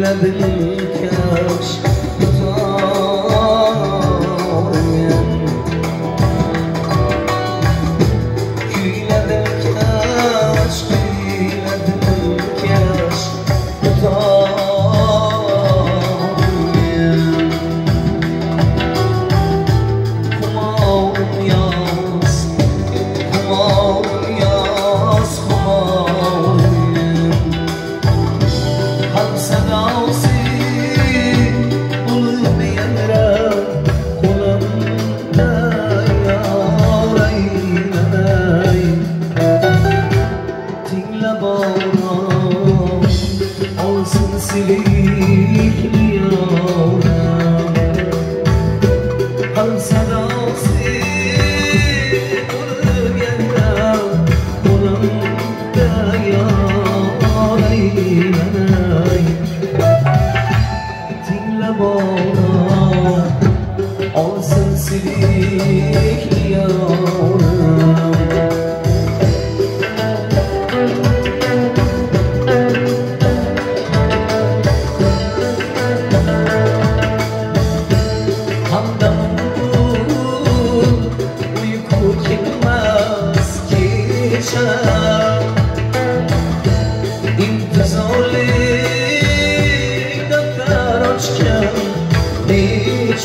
bekledim kaç Dinle bana olsun silikli yaram Ham sadası bulup yanıram Kulağımda yarayınay Dinle bana. Olsun silikli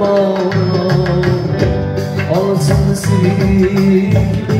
bağlar Alsın silahı